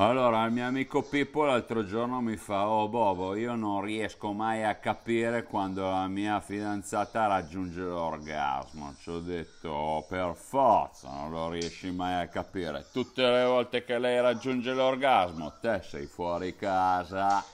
Allora, il mio amico Pippo l'altro giorno mi fa, oh Bobo, io non riesco mai a capire quando la mia fidanzata raggiunge l'orgasmo. Ci ho detto, oh, per forza, non lo riesci mai a capire. Tutte le volte che lei raggiunge l'orgasmo, te sei fuori casa.